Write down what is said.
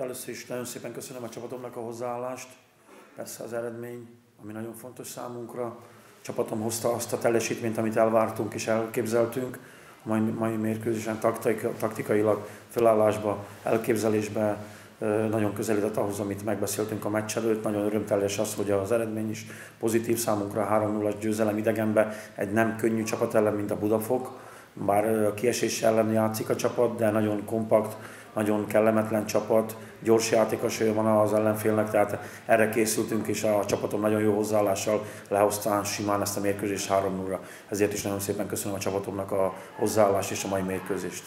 Először is nagyon szépen köszönöm a csapatomnak a hozzáállást, persze az eredmény, ami nagyon fontos számunkra. A csapatom hozta azt a teljesítményt, amit elvártunk és elképzeltünk. A mai, mai mérkőzésen taktikailag, felállásba, elképzelésbe nagyon közelített ahhoz, amit megbeszéltünk a meccs előtt. Nagyon örömteljes az, hogy az eredmény is pozitív számunkra, 3-0-as győzelem idegenbe, egy nem könnyű csapat ellen, mint a Budafok. Bár a kiesés ellen játszik a csapat, de nagyon kompakt, nagyon kellemetlen csapat, gyors játékos van az ellenfélnek, tehát erre készültünk, és a csapatom nagyon jó hozzáállással lehozta simán ezt a mérkőzést 3 0 Ezért is nagyon szépen köszönöm a csapatomnak a hozzáállást és a mai mérkőzést.